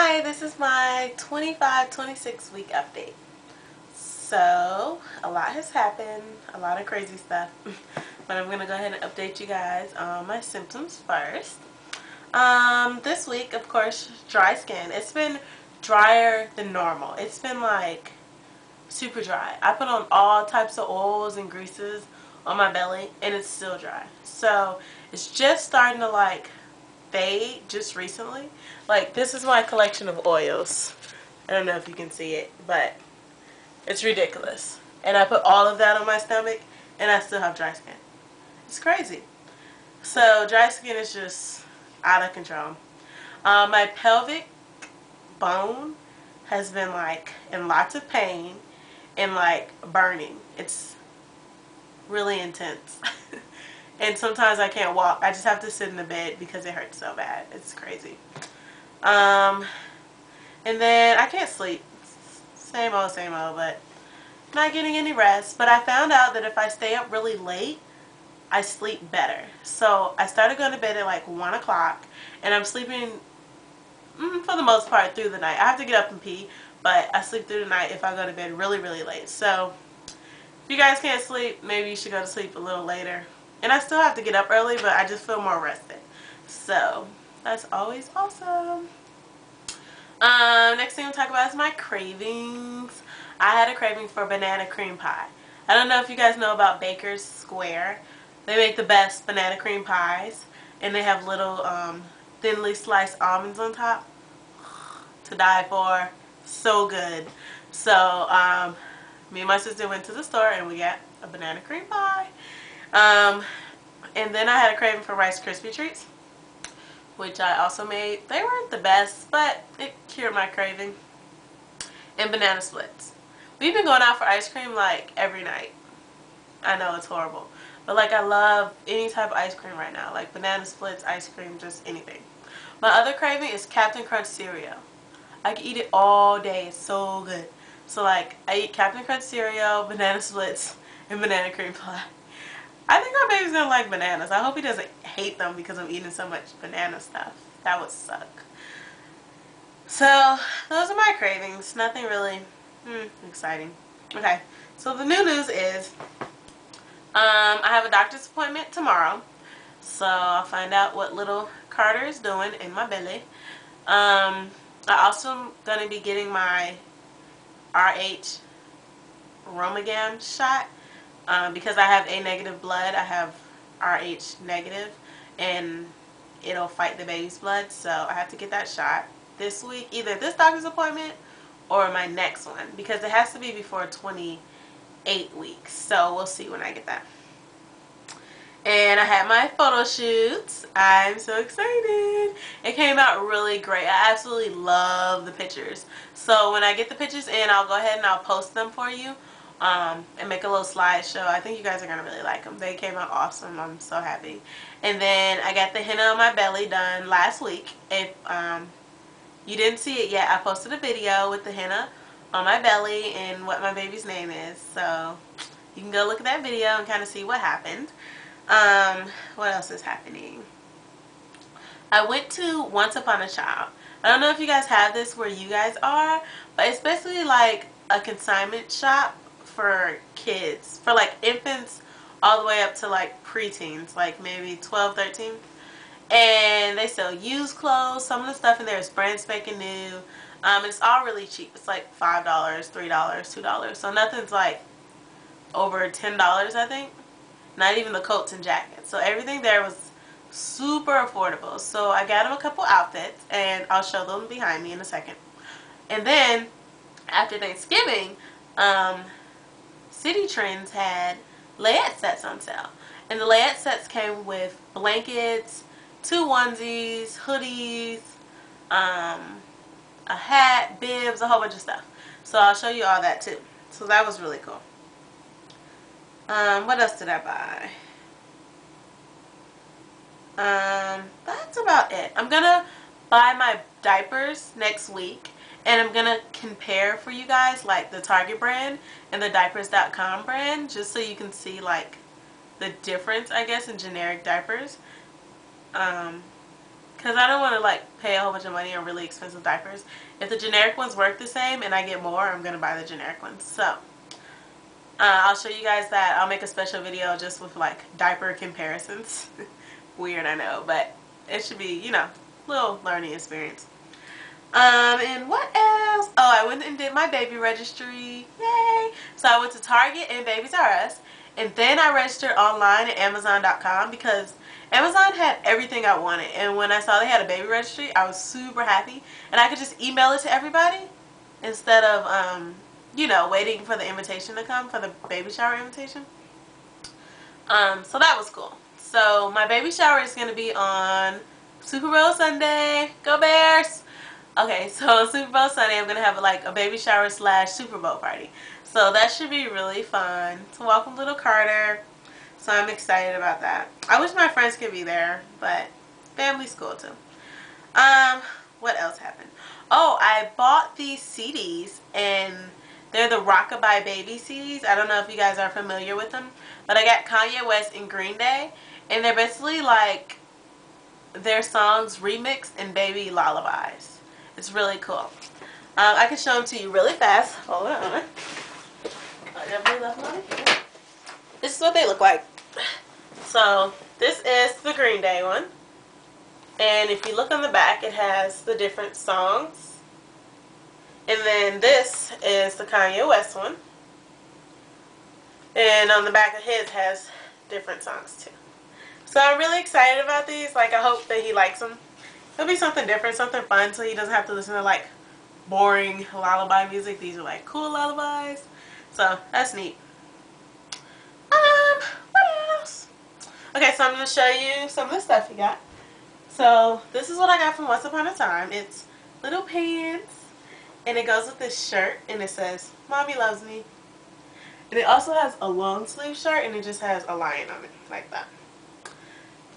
Hi, this is my 25-26 week update. So, a lot has happened, a lot of crazy stuff, but I'm going to go ahead and update you guys on my symptoms first. Um, this week, of course, dry skin. It's been drier than normal. It's been like super dry. I put on all types of oils and greases on my belly and it's still dry. So, it's just starting to like fade just recently. Like this is my collection of oils. I don't know if you can see it, but it's ridiculous. And I put all of that on my stomach and I still have dry skin. It's crazy. So dry skin is just out of control. Um, my pelvic bone has been like in lots of pain and like burning. It's really intense. And sometimes I can't walk. I just have to sit in the bed because it hurts so bad. It's crazy. Um, and then I can't sleep. Same old, same old, but not getting any rest. But I found out that if I stay up really late, I sleep better. So I started going to bed at like 1 o'clock. And I'm sleeping, mm, for the most part, through the night. I have to get up and pee. But I sleep through the night if I go to bed really, really late. So if you guys can't sleep, maybe you should go to sleep a little later. And I still have to get up early, but I just feel more rested. So, that's always awesome. Um, next thing we'll talk about is my cravings. I had a craving for banana cream pie. I don't know if you guys know about Baker's Square. They make the best banana cream pies. And they have little um, thinly sliced almonds on top. To die for. So good. So, um, me and my sister went to the store and we got a banana cream pie. Um, and then I had a craving for Rice Krispie Treats, which I also made. They weren't the best, but it cured my craving. And banana splits. We've been going out for ice cream like every night. I know it's horrible. But like I love any type of ice cream right now. Like banana splits, ice cream, just anything. My other craving is Captain Crunch cereal. I can eat it all day. It's so good. So like I eat Captain Crunch cereal, banana splits, and banana cream pie. I think our baby's gonna like bananas. I hope he doesn't hate them because I'm eating so much banana stuff. That would suck. So, those are my cravings. Nothing really hmm, exciting. Okay, so the new news is um, I have a doctor's appointment tomorrow. So, I'll find out what little Carter is doing in my belly. Um, I also am going to be getting my RH RhoGAM shot um, because I have A negative blood, I have RH negative, and it'll fight the baby's blood. So I have to get that shot this week, either this doctor's appointment or my next one, because it has to be before 28 weeks. So we'll see when I get that. And I had my photo shoots. I'm so excited. It came out really great. I absolutely love the pictures. So when I get the pictures in, I'll go ahead and I'll post them for you um, and make a little slideshow. I think you guys are going to really like them. They came out awesome. I'm so happy. And then I got the henna on my belly done last week. If um, you didn't see it yet, I posted a video with the henna on my belly and what my baby's name is. So you can go look at that video and kind of see what happened. Um, what else is happening? I went to Once Upon a Child. I don't know if you guys have this where you guys are, but it's basically like a consignment shop for kids, for like infants all the way up to like preteens, like maybe 12, 13. And they sell used clothes. Some of the stuff in there is brand spanking new. Um, it's all really cheap. It's like $5, $3, $2. So nothing's like over $10, I think. Not even the coats and jackets. So everything there was super affordable. So I got them a couple outfits and I'll show them behind me in a second. And then after Thanksgiving, um, Citi Trends had layette sets on sale. And the layette sets came with blankets, two onesies, hoodies, um, a hat, bibs, a whole bunch of stuff. So I'll show you all that too. So that was really cool. Um, what else did I buy? Um, that's about it. I'm going to buy my diapers next week and I'm gonna compare for you guys like the Target brand and the diapers.com brand just so you can see like the difference I guess in generic diapers um, because I don't want to like pay a whole bunch of money on really expensive diapers. If the generic ones work the same and I get more, I'm to buy the generic ones. So, uh, I'll show you guys that. I'll make a special video just with like diaper comparisons. Weird, I know, but it should be, you know, a little learning experience. Um, and what else? Oh, I went and did my baby registry. Yay! So I went to Target and Babies R Us. And then I registered online at Amazon.com because Amazon had everything I wanted. And when I saw they had a baby registry, I was super happy. And I could just email it to everybody instead of, um, you know, waiting for the invitation to come for the baby shower invitation. Um, so that was cool. So my baby shower is going to be on Super Bowl Sunday. Go Bears! Okay, so Super Bowl Sunday, I'm going to have like a baby shower slash Super Bowl party. So that should be really fun to welcome little Carter. So I'm excited about that. I wish my friends could be there, but family's cool too. Um, what else happened? Oh, I bought these CDs and they're the Rockabye Baby CDs. I don't know if you guys are familiar with them, but I got Kanye West and Green Day and they're basically like their songs remixed in baby lullabies. It's really cool. Um, I can show them to you really fast. Hold on. This is what they look like. So this is the Green Day one. And if you look on the back, it has the different songs. And then this is the Kanye West one. And on the back of his has different songs too. So I'm really excited about these. Like I hope that he likes them. It'll be something different, something fun so he doesn't have to listen to like boring lullaby music. These are like cool lullabies. So that's neat. Um, what else? Okay, so I'm going to show you some of the stuff you got. So this is what I got from Once Upon a Time. It's little pants. And it goes with this shirt. And it says, Mommy loves me. And it also has a long sleeve shirt. And it just has a lion on it. Like that.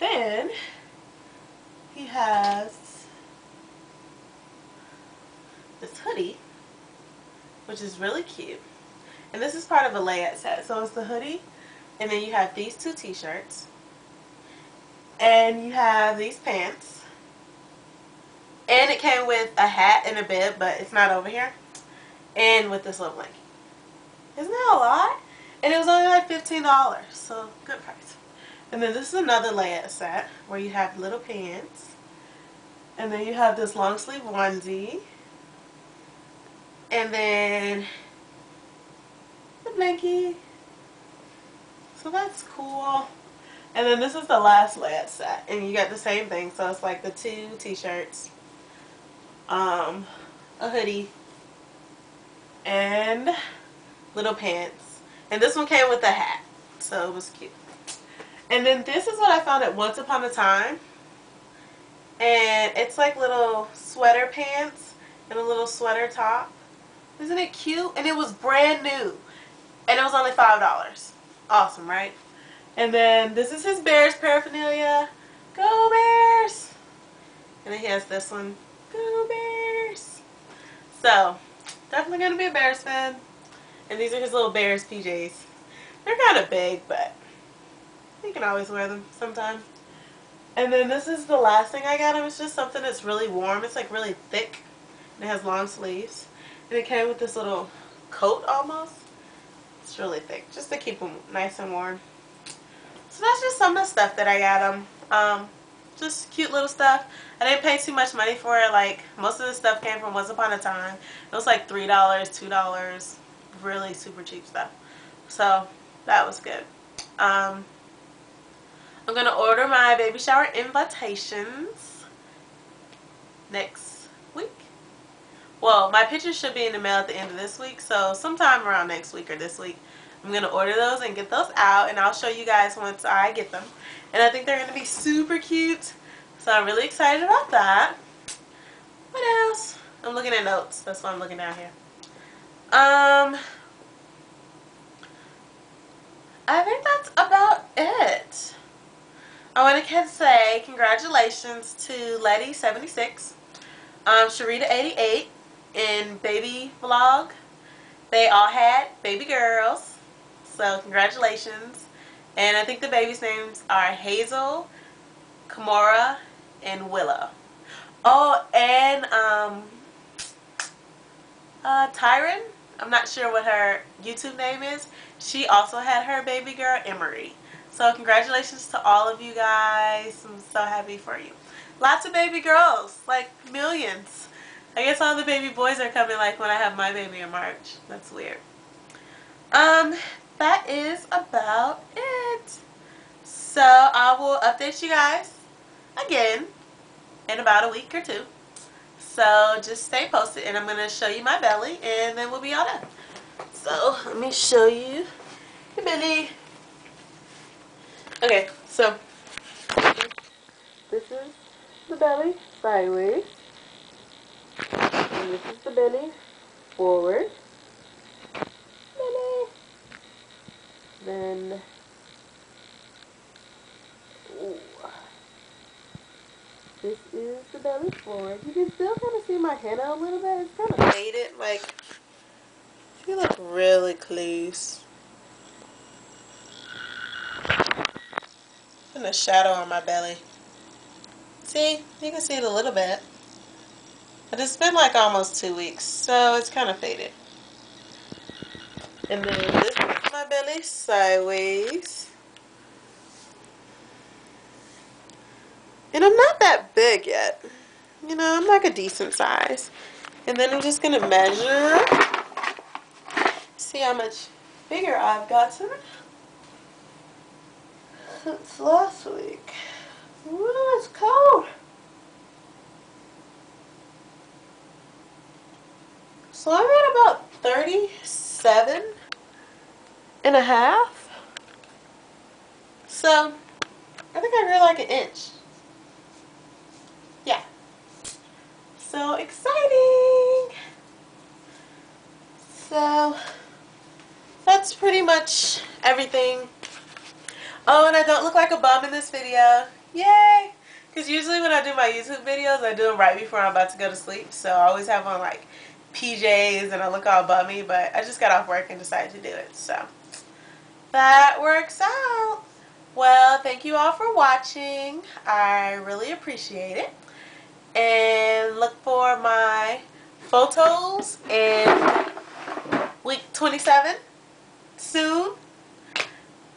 Then, he has this hoodie. Which is really cute. And this is part of a layette set. So it's the hoodie. And then you have these two t-shirts. And you have these pants. And it came with a hat and a bib, but it's not over here. And with this little blanket. Isn't that a lot? And it was only like $15. So good price. And then this is another layette set where you have little pants. And then you have this long sleeve onesie. And then the blankie. So that's cool. And then this is the last layette set. And you get the same thing. So it's like the two t-shirts, um, a hoodie, and little pants. And this one came with a hat. So it was cute. And then this is what I found at Once Upon a Time. And it's like little sweater pants and a little sweater top. Isn't it cute? And it was brand new. And it was only $5. Awesome, right? And then this is his Bears paraphernalia. Go Bears! And then he has this one. Go Bears! So, definitely going to be a Bears fan. And these are his little Bears PJs. They're kind of big, but you can always wear them sometime. And then this is the last thing I got him. It's just something that's really warm. It's like really thick. And it has long sleeves. And it came with this little coat almost. It's really thick, just to keep them nice and warm. So that's just some of the stuff that I got them. Um, just cute little stuff. I didn't pay too much money for it. Like, most of the stuff came from Once Upon a Time. It was like $3, $2. Really super cheap stuff. So, that was good. Um, I'm going to order my baby shower invitations next week. well, my pictures should be in the mail at the end of this week, so sometime around next week or this week, I'm going to order those and get those out, and I'll show you guys once I get them. And I think they're going to be super cute, so I'm really excited about that. What else? I'm looking at notes. That's why I'm looking down here. Um, I think that's about it. I want to say congratulations to Letty76, um, Sharita88, and baby vlog. They all had baby girls. So congratulations. And I think the babies' names are Hazel, Kamora, and Willow. Oh, and um, uh, Tyron. I'm not sure what her YouTube name is. She also had her baby girl, Emery. So congratulations to all of you guys. I'm so happy for you. Lots of baby girls, like millions. I guess all the baby boys are coming like when I have my baby in March. That's weird. Um, that is about it. So I will update you guys again in about a week or two. So just stay posted and I'm going to show you my belly and then we'll be all done. So let me show you the belly. Okay, so this is the belly sideways. And this is the belly forward. Belly. Then this is the belly forward. You can still kind of see my head out a little bit. It's kind of faded. Like, you look really close. A shadow on my belly. See? You can see it a little bit. But it's been like almost two weeks, so it's kind of faded. And then this is my belly sideways. And I'm not that big yet. You know, I'm like a decent size. And then I'm just going to measure. See how much bigger I've gotten since last week. Ooh, it's cold. So I'm at about 37 and a half. So I think I grew like an inch. Yeah. So exciting. So that's pretty much everything. Oh, and I don't look like a bum in this video. Yay! Because usually when I do my YouTube videos, I do them right before I'm about to go to sleep. So I always have on like PJs and I look all bummy. But I just got off work and decided to do it. So that works out. Well, thank you all for watching. I really appreciate it. And look for my photos in week 27 soon.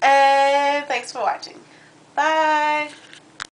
And thanks for watching. Bye.